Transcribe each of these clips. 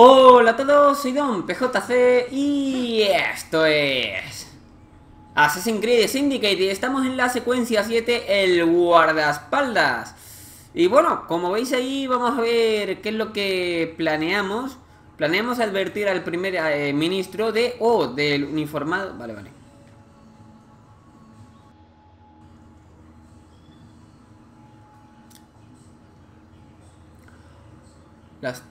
Hola a todos, soy Don PJC y esto es Assassin's Creed Syndicate y estamos en la secuencia 7, el guardaespaldas. Y bueno, como veis ahí vamos a ver qué es lo que planeamos. Planeamos advertir al primer eh, ministro de... Oh, del uniformado... Vale, vale. Las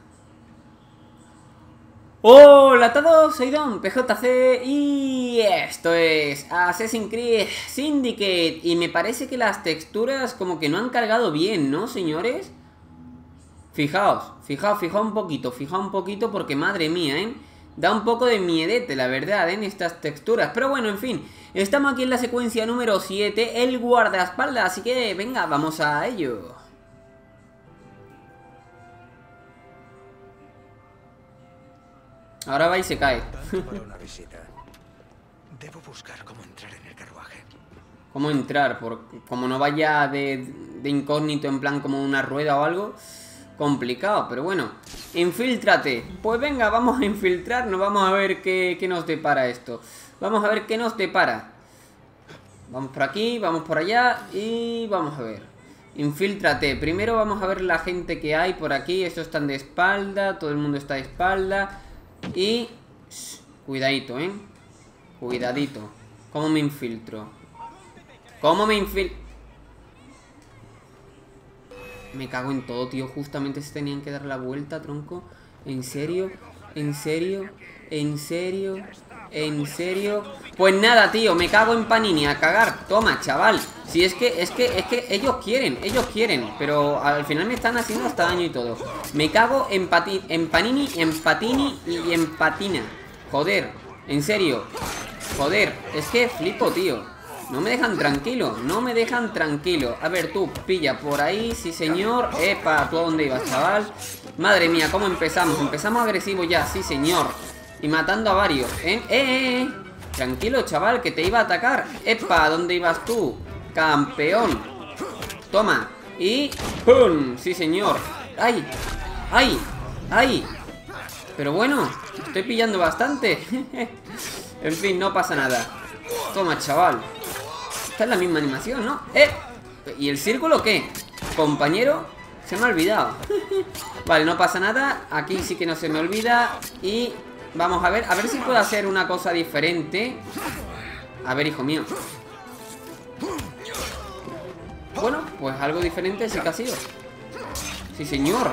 Hola a todos, soy Don PJC y esto es Assassin's Creed Syndicate y me parece que las texturas como que no han cargado bien, ¿no, señores? Fijaos, fijaos, fijaos un poquito, fijaos un poquito porque madre mía, ¿eh? Da un poco de miedete, la verdad, en estas texturas. Pero bueno, en fin, estamos aquí en la secuencia número 7, el guardaespaldas, así que venga, vamos a ello. Ahora va y se cae. Debo buscar cómo entrar en el carruaje. ¿Cómo entrar? Por, como no vaya de, incógnito en plan como una rueda o algo. Complicado, pero bueno. Infiltrate. Pues venga, vamos a infiltrarnos. Vamos a ver qué, qué nos depara esto. Vamos a ver qué nos depara. Vamos por aquí, vamos por allá y vamos a ver. Infiltrate. Primero vamos a ver la gente que hay por aquí. Estos están de espalda, todo el mundo está de espalda. Y... Cuidadito, ¿eh? Cuidadito. ¿Cómo me infiltro? ¿Cómo me infiltro? Me cago en todo, tío. Justamente se tenían que dar la vuelta, tronco. ¿En serio? ¿En serio? ¿En serio? ¿En serio? Pues nada, tío, me cago en Panini a cagar. Toma, chaval. Si es que, es que, es que ellos quieren, ellos quieren. Pero al final me están haciendo hasta daño y todo. Me cago en, en Panini, en Patini y en Patina. Joder, en serio. Joder, es que flipo, tío. No me dejan tranquilo, no me dejan tranquilo A ver, tú, pilla por ahí, sí señor Epa, ¿tú a dónde ibas, chaval? Madre mía, ¿cómo empezamos? Empezamos agresivo ya, sí señor y matando a varios, ¿eh? ¡Eh, eh, eh! Tranquilo, chaval, que te iba a atacar ¡Epa! ¿Dónde ibas tú? ¡Campeón! Toma Y... ¡Pum! Sí, señor ¡Ay! ¡Ay! ¡Ay! Pero bueno, estoy pillando bastante En fin, no pasa nada Toma, chaval Esta es la misma animación, ¿no? ¡Eh! ¿Y el círculo qué? Compañero Se me ha olvidado Vale, no pasa nada Aquí sí que no se me olvida Y Vamos a ver, a ver si puedo hacer una cosa diferente. A ver, hijo mío. Bueno, pues algo diferente sí que ha sido. Sí, señor.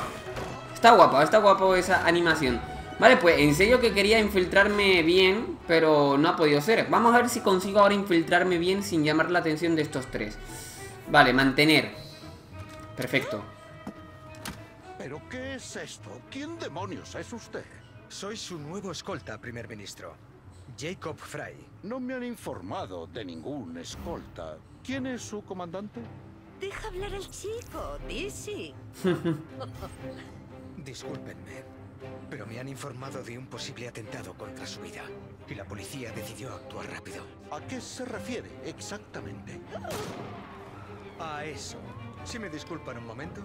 Está guapo, está guapo esa animación. Vale, pues en serio que quería infiltrarme bien Pero no ha podido ser. Vamos a ver si consigo ahora infiltrarme bien Sin llamar la atención de estos tres. Vale, mantener. Perfecto. ¿Pero qué es esto? ¿Quién demonios es usted? Soy su nuevo escolta, primer ministro. Jacob Fry. No me han informado de ningún escolta. ¿Quién es su comandante? Deja hablar al chico, Dizzy. Discúlpenme, pero me han informado de un posible atentado contra su vida. Y la policía decidió actuar rápido. ¿A qué se refiere exactamente? A eso. Si me disculpan un momento.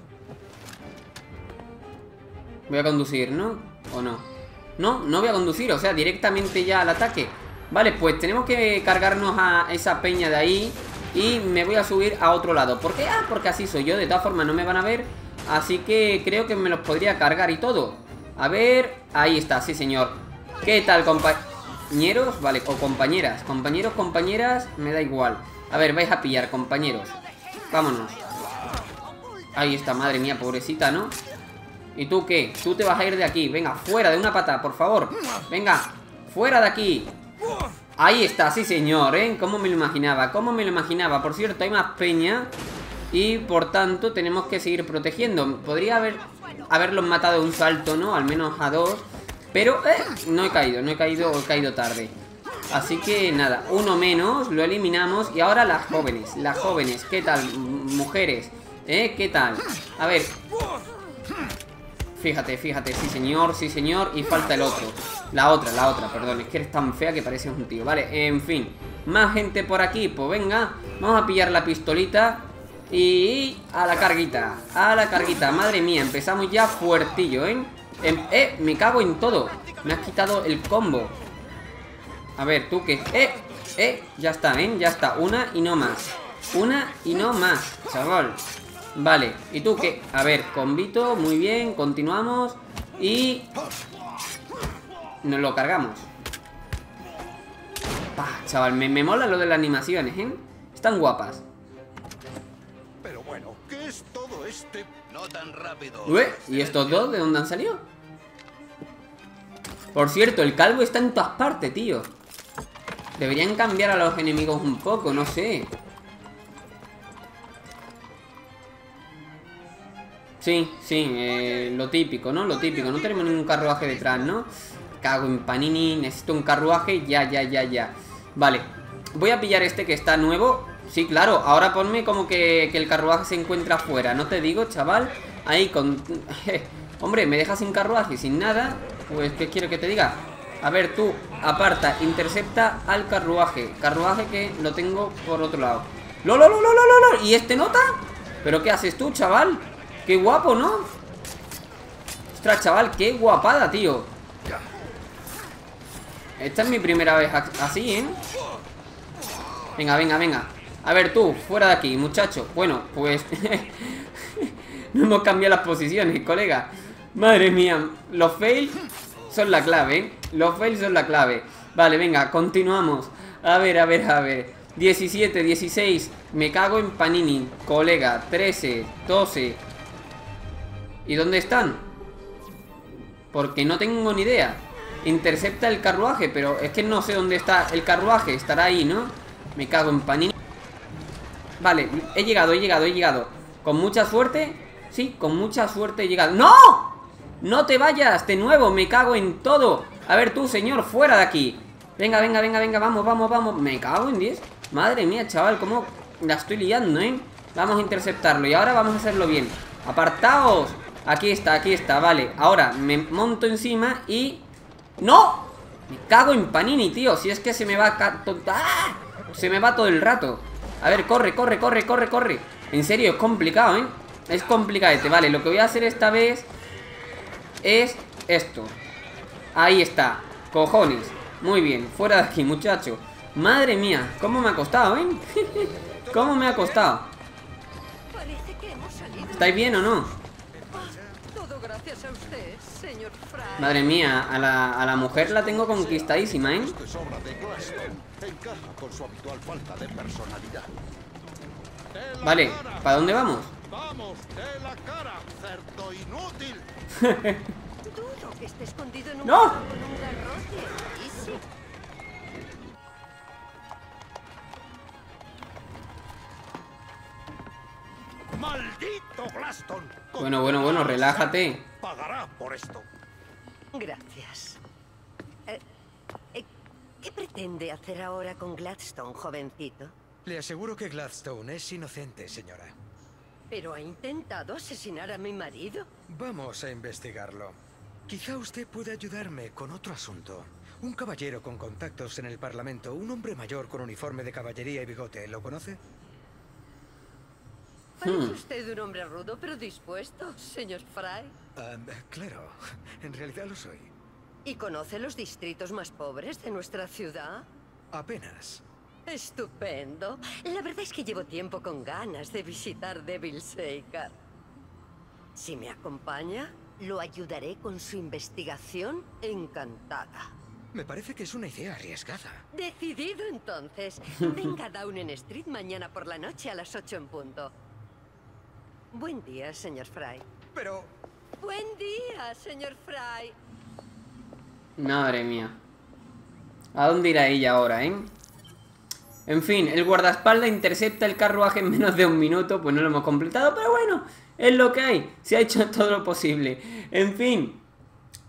Voy a conducir, ¿no? ¿O no? No, no voy a conducir, o sea, directamente ya al ataque. Vale, pues tenemos que cargarnos a esa peña de ahí Y me voy a subir a otro lado. ¿Por qué? Ah, porque así soy yo, de todas formas no me van a ver Así que creo que me los podría cargar y todo. A ver, ahí está, sí señor. ¿Qué tal, compañeros? Vale, o compañeras. Compañeros, compañeras, me da igual. A ver, vais a pillar, compañeros. Vámonos. Ahí está, madre mía, pobrecita, ¿no? ¿Y tú qué? Tú te vas a ir de aquí Venga, fuera de una pata, por favor Venga, fuera de aquí Ahí está, sí señor, ¿eh? ¿Cómo me lo imaginaba? ¿Cómo me lo imaginaba? Por cierto, hay más peña Y por tanto tenemos que seguir protegiendo Podría haber haberlos matado un salto, ¿no? Al menos a dos Pero, eh, no he caído, no he caído, he caído tarde Así que nada, uno menos, lo eliminamos Y ahora las jóvenes, las jóvenes, ¿qué tal? Mujeres, ¿eh? ¿Qué tal? A ver Fíjate, fíjate, sí señor, sí señor Y falta el otro, la otra, la otra, perdón Es que eres tan fea que pareces un tío Vale, en fin, más gente por aquí Pues venga, vamos a pillar la pistolita Y a la carguita A la carguita, madre mía, empezamos ya fuertillo, ¿eh? Em, ¡Eh! Me cago en todo. Me has quitado el combo. A ver, tú que... ¡Eh! ¡Eh! Ya está, ¿eh? Ya está. Una y no más. Una y no más, chaval. Vale. ¿Y tú qué? A ver, convito. Muy bien. Continuamos. Y... Nos lo cargamos. Pah, chaval, me, me mola lo de las animaciones, ¿eh? Están guapas. Pero bueno, ¿qué es todo este? No tan rápido. Ué, ¿y estos dos de dónde han salido? Por cierto, el calvo está en todas partes, tío. Deberían cambiar a los enemigos un poco, no sé. Sí, sí, eh, lo típico, ¿no? Lo típico. No tenemos ningún carruaje detrás, ¿no? Cago en panini, necesito un carruaje, ya, ya, ya, ya. Vale, voy a pillar este que está nuevo. Sí, claro, ahora ponme como que, que el carruaje se encuentra afuera. No te digo, chaval. Ahí con... Hombre, me dejas sin carruaje, sin nada. Pues, ¿qué quiero que te diga? A ver, tú, aparta, intercepta al carruaje. Carruaje que lo tengo por otro lado. ¡Lo, lo, lo, lo, lo, lo! ¿Y este nota? ¿Pero qué haces tú, chaval? ¡Qué guapo, ¿no? Ostras, chaval, qué guapada, tío. Esta es mi primera vez así, ¿eh? Venga, venga, venga. A ver, tú, fuera de aquí, muchacho. Bueno, pues... no hemos cambiado las posiciones, colega. Madre mía, los fails son la clave, ¿eh? Los fails son la clave. Vale, venga, continuamos. A ver, a ver, a ver. 17, 16. Me cago en Panini. Colega, 13, 12. ¿Y dónde están? Porque no tengo ni idea. Intercepta el carruaje, pero es que no sé dónde está el carruaje. Estará ahí, ¿no? Me cago en Panini. Vale, he llegado, he llegado, he llegado. Con mucha suerte. Sí, con mucha suerte he llegado. ¡No! ¡No te vayas! De nuevo, me cago en todo. A ver tú, señor, fuera de aquí. Venga, venga, venga, venga, vamos, vamos, vamos. Me cago en 10. Madre mía, chaval, cómo la estoy liando, ¿eh? Vamos a interceptarlo y ahora vamos a hacerlo bien. ¡Apartaos! Aquí está, aquí está, vale Ahora me monto encima y... ¡No! Me cago en Panini, tío Si es que se me va a... ¡Ah! Se me va todo el rato A ver, corre, corre, corre, corre, corre En serio, es complicado, ¿eh? Es complicado, vale Lo que voy a hacer esta vez Es esto Ahí está, cojones Muy bien, fuera de aquí, muchacho Madre mía, cómo me ha costado, ¿eh? ¿Cómo me ha costado? ¿Estáis bien o no? Gracias a usted, señor Fry. Madre mía, a la, a la mujer la tengo conquistadísima, ¿eh? Esto es obra de Glaston. Encaja con su habitual falta de personalidad. ¡De la Vale! ¿para dónde vamos? ¡Vamos! ¡De la cara! ¡Cerdo inútil! Dudo que esté escondido en un ¡No! ¡Maldito Glaston! Bueno, bueno, bueno, relájate. Pagará por esto. Gracias. Eh, eh, ¿Qué pretende hacer ahora con Gladstone, jovencito? Le aseguro que Gladstone es inocente, señora. ¿Pero ha intentado asesinar a mi marido? Vamos a investigarlo. Quizá usted pueda ayudarme con otro asunto. Un caballero con contactos en el Parlamento, un hombre mayor con uniforme de caballería y bigote, ¿lo conoce? Parece Hmm. usted un hombre rudo, pero dispuesto, señor Fry. Ah, claro, en realidad lo soy. ¿Y conoce los distritos más pobres de nuestra ciudad? Apenas. Estupendo. La verdad es que llevo tiempo con ganas de visitar Devil Shaker. Si me acompaña, lo ayudaré con su investigación encantada. Me parece que es una idea arriesgada. Decidido entonces. Venga a Downing Street mañana por la noche a las 8 en punto. Buen día, señor Fry. Pero... Buen día, señor Fry. Madre mía. ¿A dónde irá ella ahora, eh? En fin, el guardaespaldas intercepta el carruaje en menos de un minuto. Pues no lo hemos completado, pero bueno, es lo que hay. Se ha hecho todo lo posible. En fin,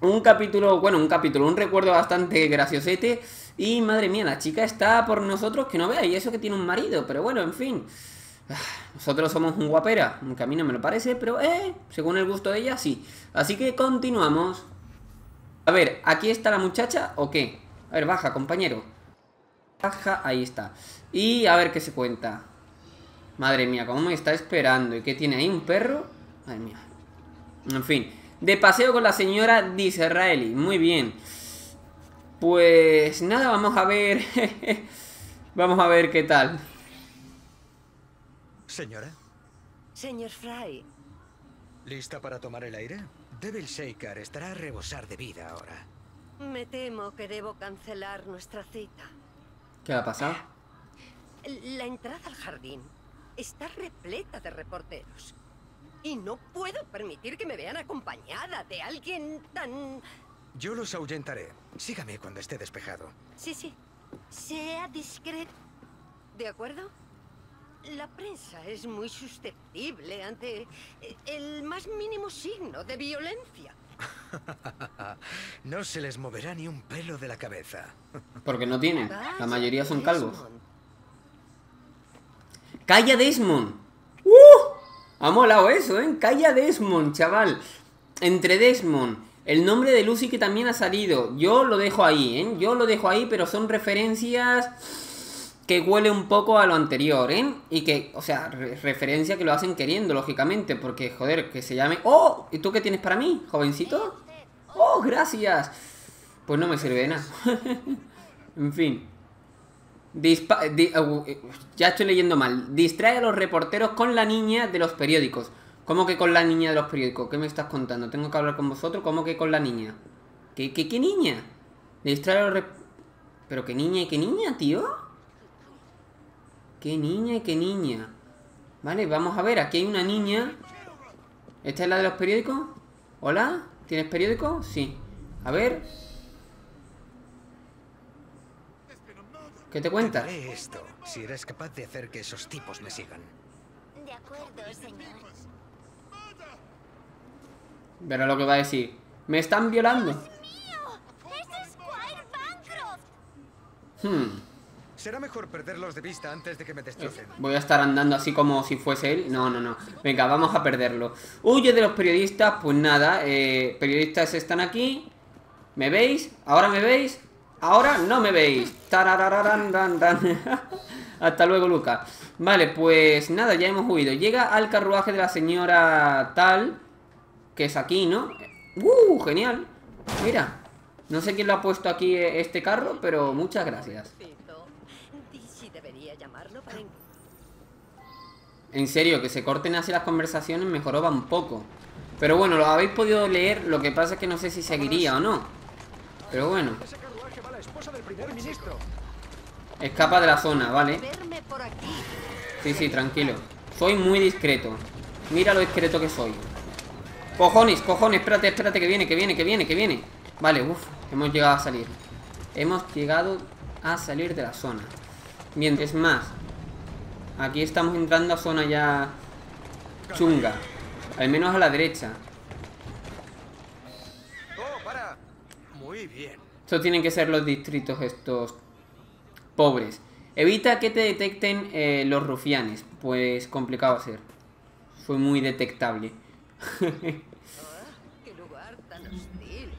un capítulo, bueno, un capítulo, un recuerdo bastante graciosete. Y madre mía, la chica está por nosotros que no vea. Y eso que tiene un marido, pero bueno, en fin. Nosotros somos un guapera, aunque a mí no me lo parece, pero eh, según el gusto de ella, sí. Así que continuamos. A ver, ¿aquí está la muchacha o qué? A ver, baja, compañero. Baja, ahí está. Y a ver qué se cuenta. Madre mía, cómo me está esperando. ¿Y qué tiene ahí? ¿Un perro? Madre mía. En fin. De paseo con la señora Disraeli. Muy bien. Pues nada, vamos a ver. vamos a ver qué tal. Señora, Señor Fry, ¿lista para tomar el aire? Devil Shaker estará a rebosar de vida ahora. me temo que debo cancelar nuestra cita. ¿Qué ha pasado? La entrada al jardín está repleta de reporteros. Y no puedo permitir que me vean acompañada de alguien tan... Yo los ahuyentaré. Sígame cuando esté despejado. Sí, sí. Sea discreto. ¿De acuerdo? La prensa es muy susceptible ante eh, el más mínimo signo de violencia. No se les moverá ni un pelo de la cabeza. Porque no tienen. La mayoría son calvos. Calla Desmond. ¡Uh! Ha molado eso, ¿eh? Calla Desmond, chaval. Entre Desmond, el nombre de Lucy que también ha salido. Yo lo dejo ahí, ¿eh? Yo lo dejo ahí, pero son referencias que huele un poco a lo anterior, ¿eh? Y que, o sea, re- referencia que lo hacen queriendo, lógicamente, porque, joder, que se llame... ¡Oh! ¿Y tú qué tienes para mí, jovencito? ¡Oh, gracias! Pues no me sirve de nada. en fin. Dispa- di- ya estoy leyendo mal. Distrae a los reporteros con la niña de los periódicos. ¿Cómo que con la niña de los periódicos? ¿Qué me estás contando? ¿Tengo que hablar con vosotros? ¿Cómo que con la niña? ¿Qué, qué, qué niña? Distrae a los ¿Pero qué niña y qué niña, tío? ¿Qué niña y qué niña? Vale, vamos a ver. Aquí hay una niña. ¿Esta es la de los periódicos? ¿Hola? ¿Tienes periódico? Sí. A ver. ¿Qué te cuenta? Haré esto si eres capaz de hacer que esos tipos me sigan. De acuerdo, señor. Verá lo que va a decir. Me están violando. ¡Mío! ¡Es Squire Bancroft! Hmm. Será mejor perderlos de vista antes de que me destrocen. Voy a estar andando así como si fuese él. No, no, no. Venga, vamos a perderlo. Huye de los periodistas. Pues nada, eh, periodistas están aquí. ¿Me veis? ¿Ahora me veis? Ahora no me veis. Tarararán, dan, dan. Hasta luego, Lucas. Vale, pues nada, ya hemos huido. Llega al carruaje de la señora tal. Que es aquí, ¿no? ¡Uh! Genial. Mira. No sé quién lo ha puesto aquí eh, este carro, pero muchas gracias. En serio, que se corten así las conversaciones mejoró un poco. Pero bueno, lo habéis podido leer, lo que pasa es que no sé si seguiría o no. Pero bueno, escapa de la zona, ¿vale? Verme por aquí. Sí, sí, tranquilo. Soy muy discreto. Mira lo discreto que soy. Cojones, cojones, espérate, espérate, que viene, que viene, que viene, que viene. Vale, uff, hemos llegado a salir. Hemos llegado a salir de la zona. Bien, es más. Aquí estamos entrando a zona ya chunga. Al menos a la derecha. ¡Oh, para! Muy bien. Estos tienen que ser los distritos estos pobres. Evita que te detecten eh, los rufianes. Pues complicado va a ser. Fue muy detectable. ¡Qué lugar tan hostil!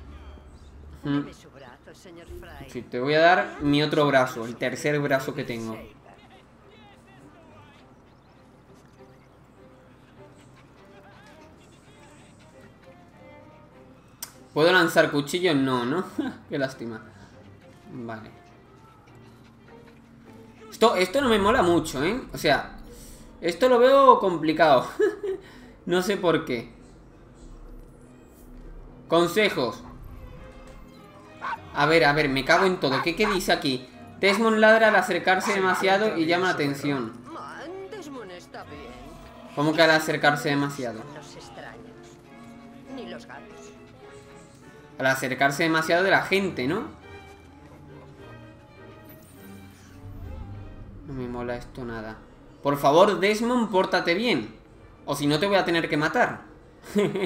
Dame su brazo, señor Fry. Sí, te voy a dar mi otro brazo, el tercer brazo que tengo. ¿Puedo lanzar cuchillos? No, ¿no? Qué lástima. Vale. Esto, esto no me mola mucho, ¿eh? O sea, esto lo veo complicado. no sé por qué. Consejos. A ver, a ver, me cago en todo. ¿Qué, qué dice aquí? Desmond ladra al acercarse demasiado y llama la atención. ¿Cómo que al acercarse demasiado? Los extraños. Ni los gatos. Al acercarse demasiado de la gente, ¿no? No me mola esto nada. Por favor, Desmond, pórtate bien. O si no, te voy a tener que matar.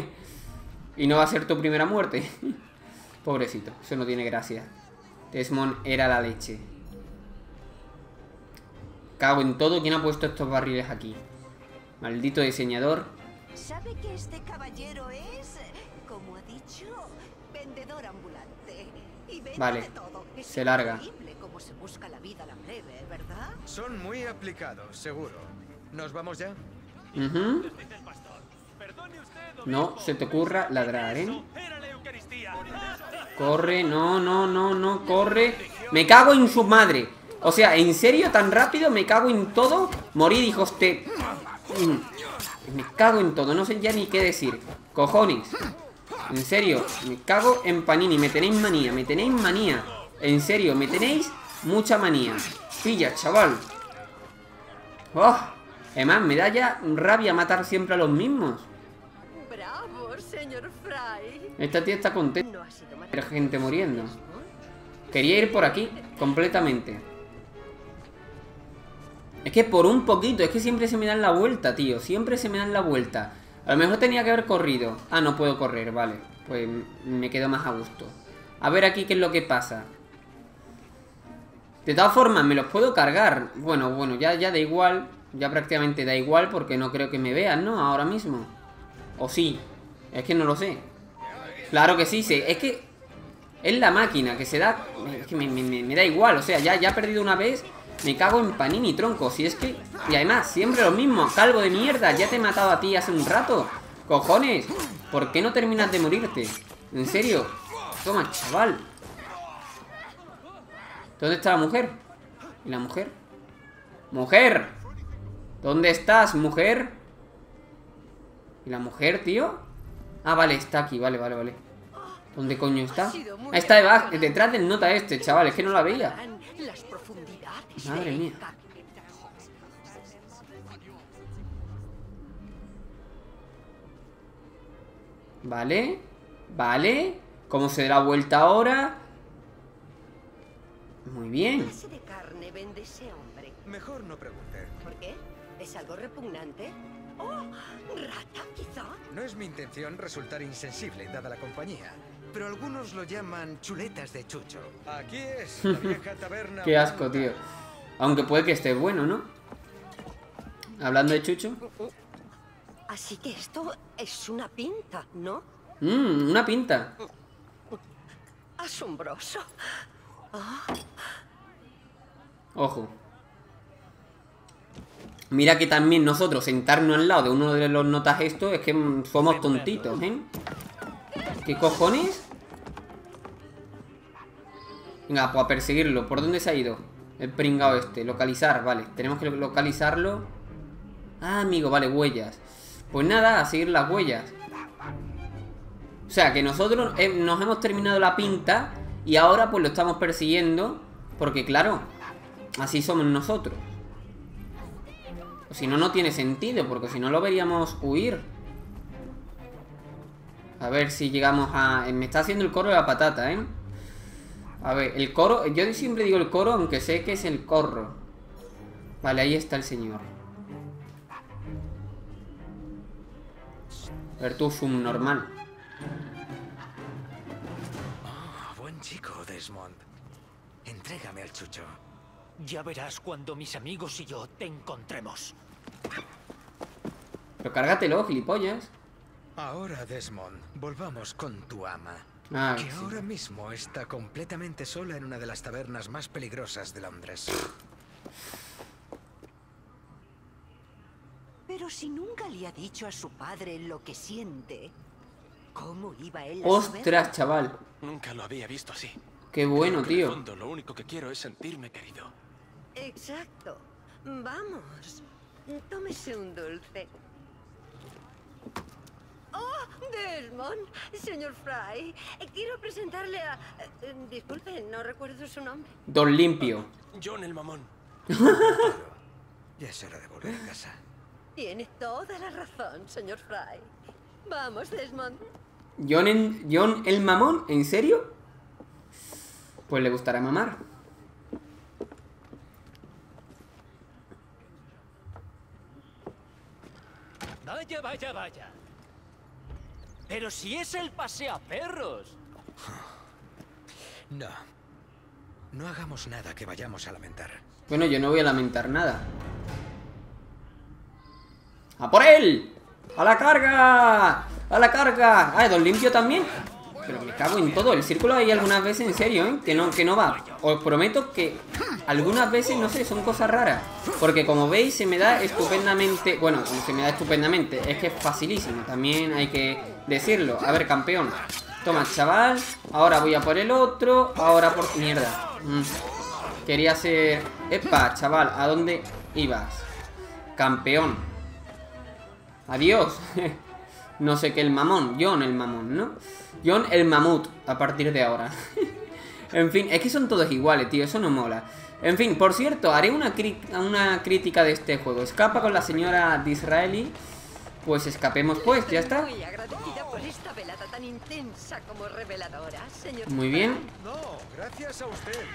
y no va a ser tu primera muerte. Pobrecito, eso no tiene gracia. Desmond era la leche. Cago en todo. ¿Quién ha puesto estos barriles aquí? Maldito diseñador. ¿Sabe que este caballero es, como ha dicho, vendedor ambulante? Y vende Vale, de todo. Es se larga. increíble cómo se busca la vida a la breve, ¿verdad? Son muy aplicados, seguro. ¿Nos vamos ya? No se te ocurra ladrar, ¿eh? Corre, no, no, no, no, corre Me cago en su madre O sea, ¿en serio? ¿Tan rápido? Me cago en todo Morir, hijos de... Mm. Me cago en todo, no sé ya ni qué decir Cojones En serio, me cago en Panini Me tenéis manía, me tenéis manía. En serio, me tenéis mucha manía. Pilla, chaval. Oh, además me da ya rabia matar siempre a los mismos. Bravo, señor Fry. Esta tía está contenta. No Hay gente muriendo. Quería ir por aquí, completamente. Es que por un poquito Es que siempre se me dan la vuelta, tío. Siempre se me dan la vuelta A lo mejor tenía que haber corrido. Ah, no puedo correr, vale. Pues me quedo más a gusto. A ver aquí qué es lo que pasa. De todas formas, me los puedo cargar. Bueno, bueno, ya, ya da igual. Ya prácticamente da igual porque no creo que me vean, ¿no? Ahora mismo. O sí. Es que no lo sé. Claro que sí, sí. es que es la máquina que se da... Es que me da igual, o sea, ya, ya he perdido una vez, me cago en panini, tronco. Si es que... Y además, siempre lo mismo, calvo de mierda, ya te he matado a ti hace un rato. Cojones, ¿por qué no terminas de morirte? ¿En serio? Toma, chaval. ¿Dónde está la mujer? ¿Y la mujer? ¡Mujer! ¿Dónde estás, mujer? ¿Y la mujer, tío? Ah, vale, está aquí, vale, vale, vale. ¿Dónde coño está? Ahí está debajo, detrás del nota este, chaval, es que no la veía. Las profundidades Madre de mía. Vale, vale. ¿Cómo se da la vuelta ahora? Muy ¿Qué bien. clase de carne vende ese hombre? Mejor no pregunte. ¿Por qué? ¿Es algo repugnante? ¡Oh! ¿Rata, quizá? No es mi intención resultar insensible, dada la compañía. Pero algunos lo llaman chuletas de chucho. Aquí es la vieja taberna. Qué asco, tío. Aunque puede que esté bueno, ¿no? Hablando de Chucho. Así que esto es una pinta, ¿no? Mmm, una pinta. Asombroso. Ojo. Mira que también nosotros sentarnos al lado de uno de los notas estos es que somos tontitos, ¿eh? ¿Qué cojones? Venga, pues a perseguirlo. ¿Por dónde se ha ido? El pringao este. Localizar, vale. Tenemos que localizarlo. Ah, amigo, vale, huellas. Pues nada, a seguir las huellas. O sea, que nosotros nos hemos terminado la pinta y ahora pues lo estamos persiguiendo porque claro, así somos nosotros. Si no, no tiene sentido porque si no lo veríamos huir. A ver si llegamos a... Me está haciendo el coro de la patata, ¿eh? A ver, el coro... Yo siempre digo el coro aunque sé que es el corro. Vale, ahí está el señor. A ver, tú, subnormal. Ah, buen chico, Desmond. Entrégame al chucho. Ya verás cuando mis amigos y yo te encontremos. Pero cárgatelo, gilipollas. Ahora, Desmond, volvamos con tu ama. Ah, que sí. ahora mismo está completamente sola en una de las tabernas más peligrosas de Londres. Pero si nunca le ha dicho a su padre lo que siente, ¿cómo iba él a Ostras, saberlo? chaval. Nunca lo había visto así. Qué bueno, que en el tío. fondo, lo único que quiero es sentirme querido. Exacto. Vamos. Tómese un dulce. ¡Oh, Desmond! Señor Fry, quiero presentarle a... eh, disculpe, no recuerdo su nombre. Don Limpio. John el mamón. Ya es hora de volver a casa. Tiene toda la razón, señor Fry. Vamos, Desmond. John, en- John el mamón, ¿en serio? Pues le gustará mamar. Vaya, vaya, vaya. Pero si es el paseaperros. No. No hagamos nada que vayamos a lamentar. Bueno, yo no voy a lamentar nada. ¡A por él! ¡A la carga! ¡A la carga! ¡Ah, Don Limpio también! Pero me cago en todo. El círculo hay algunas veces, en serio, ¿eh? Que no, que no va. Os prometo que algunas veces, no sé, son cosas raras. Porque como veis, se me da estupendamente... Bueno, se me da estupendamente. Es que es facilísimo. También hay que decirlo. A ver, campeón. Toma, chaval. Ahora voy a por el otro. Ahora por... Mierda. Mm. Quería ser... Epa, chaval. ¿A dónde ibas? Campeón. Adiós. no sé qué el mamón. John el mamón, ¿no? John el mamut. A partir de ahora. en fin, es que son todos iguales, tío. Eso no mola. En fin, por cierto, haré una, una crítica de este juego. Escapa con la señora Disraeli. Pues escapemos pues, ya está. Muy agradecida por esta velada tan intensa como reveladora, señor. Muy bien. No, gracias a usted.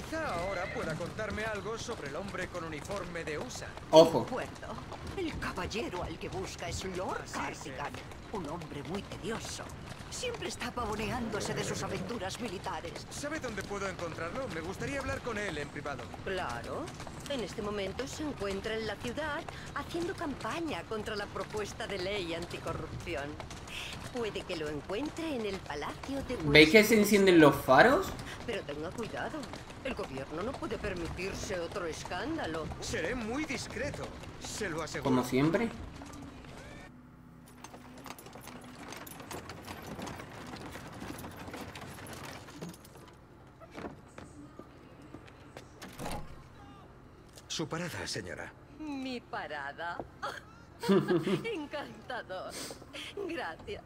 Quizá ahora pueda contarme algo sobre el hombre con uniforme de USA. Ojo. Acuerdo. El caballero al que busca es Lord Cardigan, un hombre muy tedioso. Siempre está pavoneándose de sus aventuras militares. ¿Sabe dónde puedo encontrarlo? Me gustaría hablar con él en privado. Claro. En este momento se encuentra en la ciudad haciendo campaña contra la propuesta de ley anticorrupción. Puede que lo encuentre en el Palacio de ¿Veis que se encienden los faros? Pero tenga cuidado. El gobierno no puede permitirse otro escándalo. Seré muy discreto, se lo aseguro. Como siempre. Su parada, señora. Mi parada. Encantador. Gracias.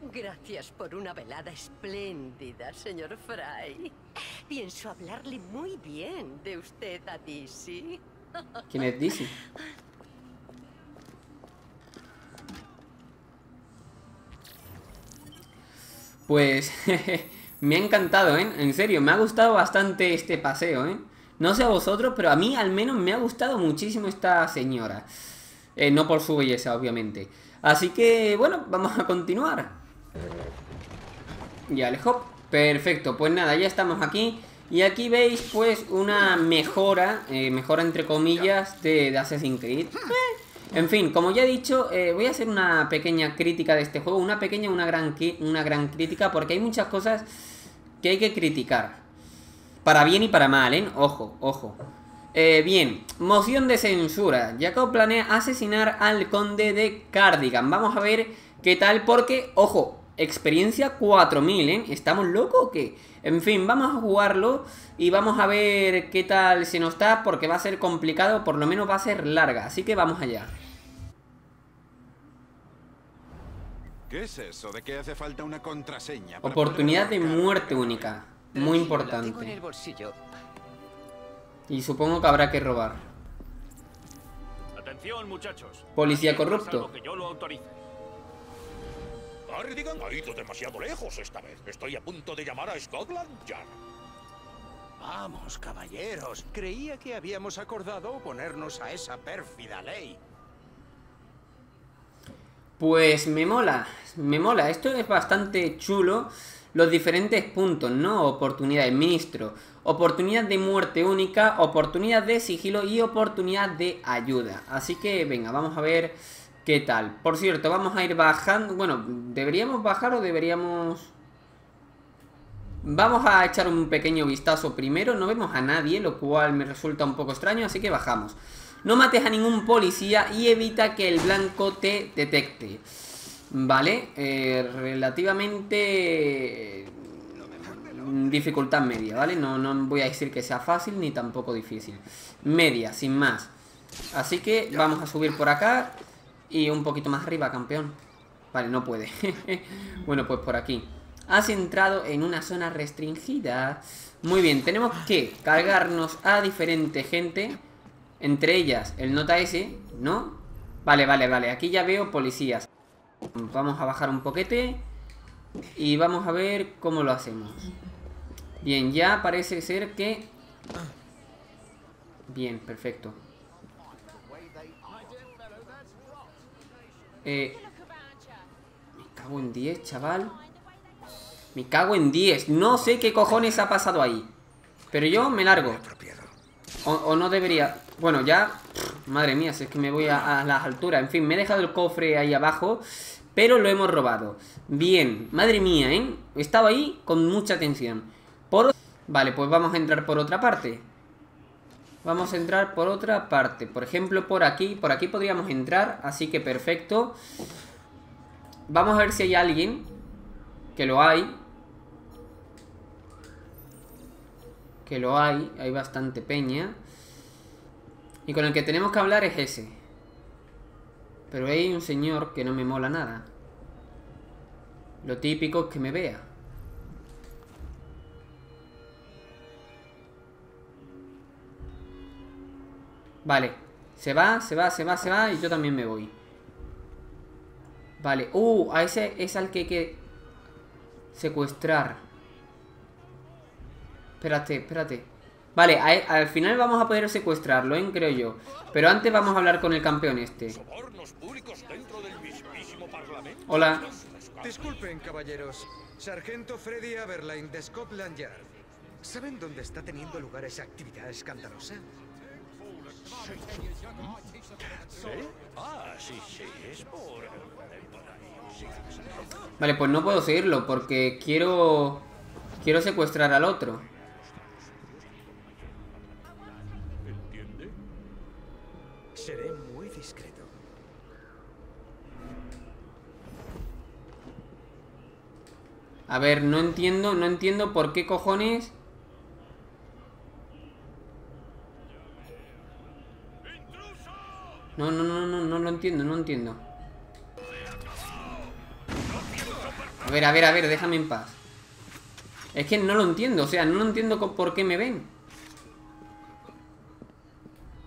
Gracias por una velada espléndida, señor Fry. Pienso hablarle muy bien de usted a Dizzy. ¿Quién es Dizzy? Pues me ha encantado, ¿eh? En serio, me ha gustado bastante este paseo, ¿eh? No sé a vosotros, pero a mí al menos me ha gustado muchísimo esta señora. Eh, no por su belleza, obviamente. Así que, bueno, vamos a continuar. Y Alejo. Perfecto, pues nada, ya estamos aquí. Y aquí veis, pues, una mejora, eh, mejora entre comillas, de, Assassin's Creed. Eh, En fin, como ya he dicho, eh, voy a hacer una pequeña crítica de este juego. Una pequeña, una gran, una gran crítica, porque hay muchas cosas que hay que criticar. Para bien y para mal, ¿eh? Ojo, ojo. Bien, moción de censura. Jacob planea asesinar al conde de Cardigan. Vamos a ver qué tal, porque, ojo, experiencia 4000, ¿eh? ¿Estamos locos o qué? En fin, vamos a jugarlo y vamos a ver qué tal se nos da, porque va a ser complicado, por lo menos va a ser larga. Así que vamos allá. ¿Qué es eso de que hace falta una contraseña? para Oportunidad de muerte única. Muy Tengo en el importante. bolsillo. Y supongo que habrá que robar. Atención, muchachos. Policía corrupto. Cardigan ha ido demasiado lejos esta vez. Estoy a punto de llamar a Scotland Yard. Vamos, caballeros. Creía que habíamos acordado oponernos a esa pérfida ley. Pues me mola, me mola. Esto es bastante chulo. Los diferentes puntos, ¿no? Oportunidad de ministro, oportunidad de muerte única, oportunidad de sigilo y oportunidad de ayuda. Así que venga, vamos a ver qué tal. Por cierto, vamos a ir bajando. Bueno, ¿deberíamos bajar o deberíamos...? Vamos a echar un pequeño vistazo primero. No vemos a nadie, lo cual me resulta un poco extraño, así que bajamos. No mates a ningún policía y evita que el blanco te detecte. Vale, eh, relativamente... Dificultad media, ¿vale? No, no voy a decir que sea fácil ni tampoco difícil. Media, sin más. Así que vamos a subir por acá y un poquito más arriba, campeón. Vale, no puede. bueno, pues por aquí. Has entrado en una zona restringida. Muy bien, tenemos que cargarnos a diferente gente. Entre ellas, el nota S, ¿no? Vale, vale, vale. Aquí ya veo policías. Vamos a bajar un poquete. Y vamos a ver cómo lo hacemos. Bien, ya parece ser que... Bien, perfecto. Eh... Me cago en 10, chaval. Me cago en 10. No sé qué cojones ha pasado ahí. Pero yo me largo. O, no debería... Bueno, ya... Madre mía, si es que me voy a, a las alturas. En fin, me he dejado el cofre ahí abajo. pero lo hemos robado. Bien, madre mía, ¿eh? Estaba ahí con mucha atención. Por... Vale, pues vamos a entrar por otra parte. Vamos a entrar por otra parte. Por ejemplo, por aquí. Por aquí podríamos entrar, así que perfecto. Vamos a ver si hay alguien. Que lo hay. Que lo hay. Hay bastante peña. Y con el que tenemos que hablar es ese. Pero hay un señor que no me mola nada. Lo típico es que me vea. Vale. Se va, se va, se va, se va y yo también me voy. Vale. Uh, a ese es al que hay que secuestrar. Espérate, espérate. Vale, a- al final vamos a poder secuestrarlo, ¿eh? Creo yo. Pero antes vamos a hablar con el campeón este. Sobornos públicos dentro del mismísimo parlamento. Hola. Disculpen, caballeros. Sargento Freddy Aberline de Scotland Yard. ¿Saben dónde está teniendo lugar esa actividad escandalosa? Vale, pues no puedo seguirlo porque quiero... Quiero secuestrar al otro. ¿Entiende? Seré muy discreto. A ver, no entiendo, no entiendo por qué cojones... No, no, no, no, no lo entiendo, no entiendo. A ver, a ver, a ver, déjame en paz. Es que no lo entiendo, o sea, no lo entiendo por qué me ven.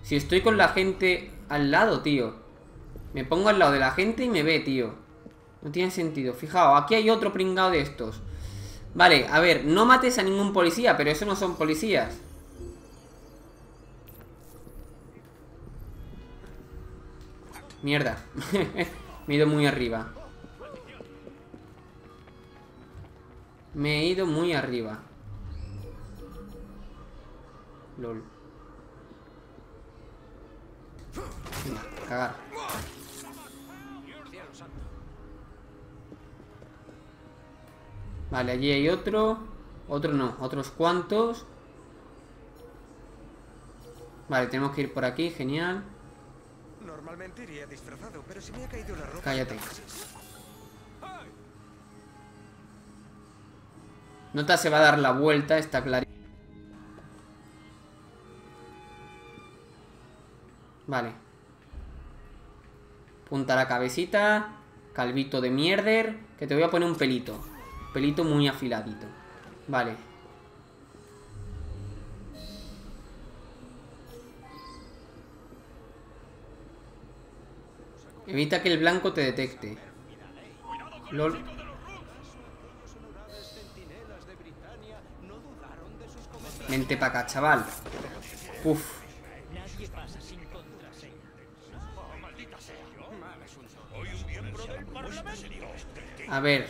Si estoy con la gente al lado, tío. Me pongo al lado de la gente y me ve, tío. No tiene sentido. Fijaos, aquí hay otro pringado de estos. Vale, a ver, no mates a ningún policía, pero eso no son policías. Mierda. Me he ido muy arriba. Me he ido muy arriba. LOL. Venga, cagar. Vale, allí hay otro. Otro no, otros cuantos. Vale, tenemos que ir por aquí, genial. Normalmente iría disfrazado, pero se me ha caído la ropa. Cállate. Nota se va a dar la vuelta, está claro. Vale. Punta la cabecita. Calvito de mierder. Que te voy a poner un pelito. Pelito muy afiladito. Vale. Evita que el blanco te detecte. LOL. Vente pa' acá, chaval. Uf. A ver.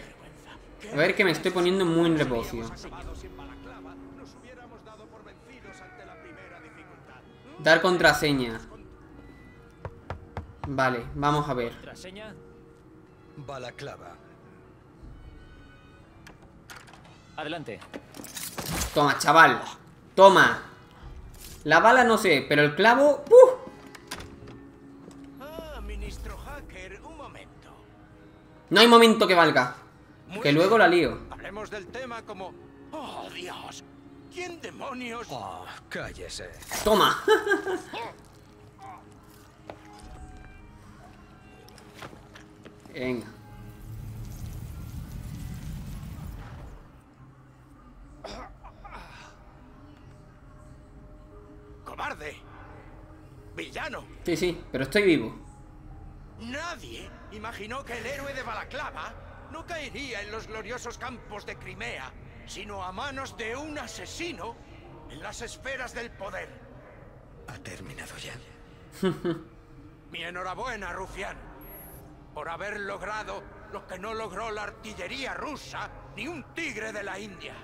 A ver que me estoy poniendo muy en repocio. Dar contraseña. Vale, vamos a ver. ¿Contraseña? Balaclava. Adelante. Toma, chaval. Toma. La bala no sé, pero el clavo... ¡puf! Ah, ministro Hacker, un momento. No hay momento que valga. Muy Que luego la lío. Hablemos del tema como... ¡Oh, Dios! ¿Quién demonios...? Oh, cállese. Toma. Venga. ¡Cobarde! ¡Villano! Sí, sí, pero estoy vivo. Nadie imaginó que el héroe de Balaclava no caería en los gloriosos campos de Crimea, sino a manos de un asesino en las esferas del poder. ¿Ha terminado ya? Mi enhorabuena, rufián, por haber logrado lo que no logró la artillería rusa ni un tigre de la India.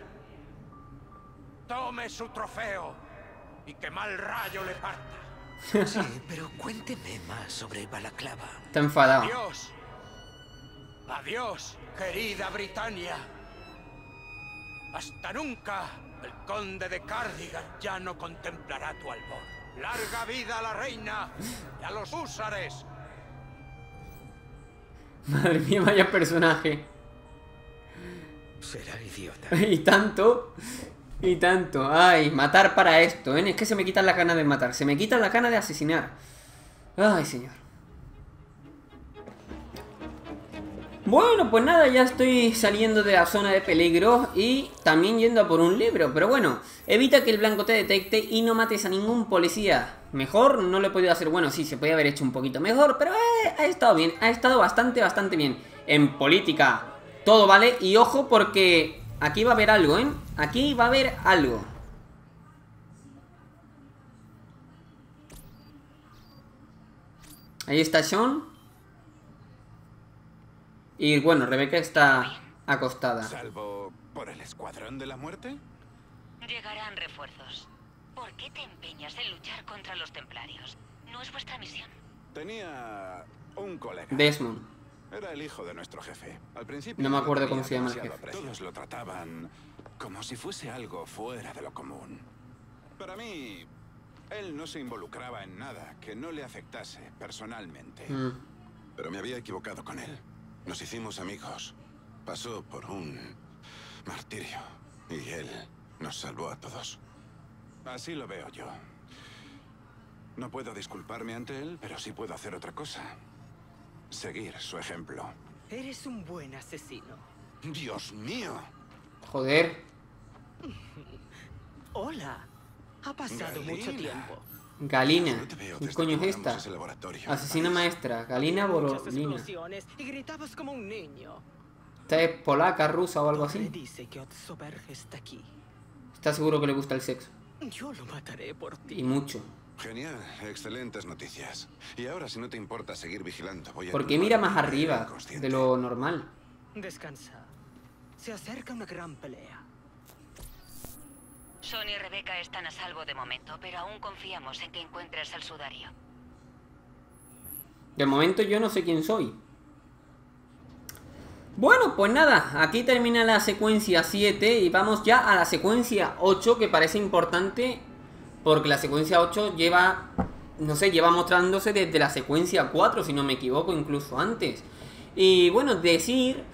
Tome su trofeo y que mal rayo le parta. Sí, pero cuénteme más sobre Balaclava. Está enfadado. Dios, Adiós, querida Britannia. Hasta nunca el conde de Cardigan ya no contemplará tu albor. Larga vida a la reina y a los húsares. Madre mía, vaya personaje. Será idiota. Y tanto. Y tanto. Ay, matar para esto, ¿eh? Es que se me quitan las ganas de matar. Se me quitan las ganas de asesinar. Ay, señor. Bueno, pues nada, ya estoy saliendo de la zona de peligro y también yendo a por un libro. Pero bueno, evita que el blanco te detecte y no mates a ningún policía. Mejor no lo he podido hacer. Bueno, sí, se podía haber hecho un poquito mejor, pero eh, ha estado bien. Ha estado bastante, bastante bien. En política, todo vale. Y ojo porque aquí va a haber algo, ¿eh? Aquí va a haber algo. Ahí está Sean. Y bueno, Rebeca está acostada. ¿Salvo por el escuadrón de la muerte? Llegarán refuerzos. ¿Por qué te empeñas en luchar contra los templarios? No es vuestra misión. Tenía un colega. Desmond. Era el hijo de nuestro jefe. Al principio No me acuerdo cómo se llama el jefe. aprecio. Todos lo trataban como si fuese algo fuera de lo común. Para mí, él no se involucraba en nada que no le afectase personalmente. Mm. Pero me había equivocado con él. Nos hicimos amigos. Pasó por un martirio. Y él nos salvó a todos. Así lo veo yo. No puedo disculparme ante él, pero sí puedo hacer otra cosa. Seguir su ejemplo. Eres un buen asesino. ¡Dios mío! Joder. Hola. Ha pasado mucho tiempo. Galina. ¿Qué coño que es esta? Asesina maestra. Galina Borolina. Esta es polaca, rusa o algo así. dice que Otsoberg está aquí. Está seguro que le gusta el sexo. Yo lo mataré por ti. Y mucho. Genial, excelentes noticias. Y ahora, si no te importa seguir vigilando, voy a... Porque culpar mira más arriba de lo normal. Descansa. Se acerca una gran pelea. Son y Rebeca están a salvo de momento, pero aún confiamos en que encuentres al sudario. De momento yo no sé quién soy. Bueno, pues nada, aquí termina la secuencia 7 y vamos ya a la secuencia 8 que parece importante porque la secuencia 8 lleva, no sé, lleva mostrándose desde la secuencia 4 si no me equivoco, incluso antes. Y bueno, decir,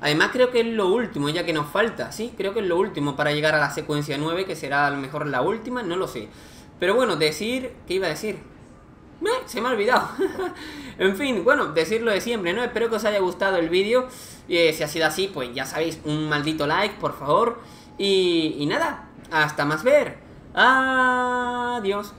además creo que es lo último ya que nos falta, sí, creo que es lo último para llegar a la secuencia 9 que será a lo mejor la última, no lo sé. Pero bueno, decir, ¿qué iba a decir? Eh, se me ha olvidado. en fin, bueno, decirlo de siempre, ¿no? Espero que os haya gustado el vídeo. Eh, si ha sido así, pues ya sabéis, un maldito like, por favor. Y, y nada, hasta más ver. Adiós.